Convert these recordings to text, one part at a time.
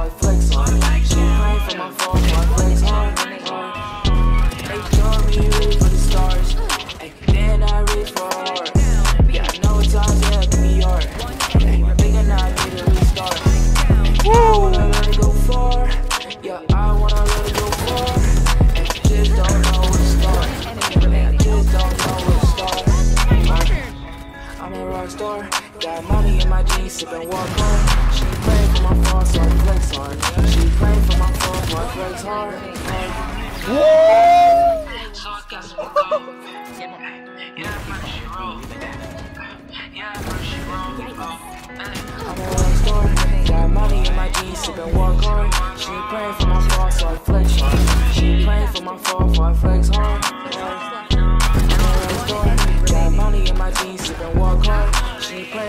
I flex. She ain't praying for my fall, so I flex hard. They told me reach for the stars. Ay, then I reach for hard. Yeah, I know it's hard, yeah, can be hard. Ay, thinking I need to restart. I wanna it go far. Yeah, I wanna it go far. Just don't know where to start. Just don't know where to start. I'm a rock star. Got money in my jeans, sipping Wockhardt. My flex. She praying for my I flex hard.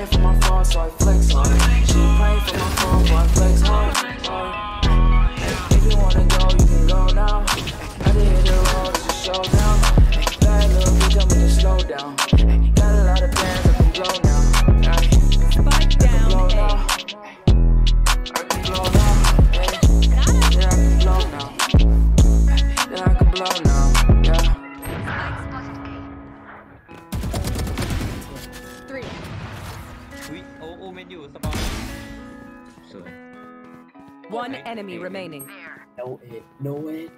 For my fall, so I flex hard. She praying for my fall, so I flex hard. If you wanna go, you can go now. I did hit the road, it's a showdown. Bad little bitch, I'm gonna slow down. อุ้ยโอโอเมนอยู่สปอนสวย One enemy remaining. No it, no it.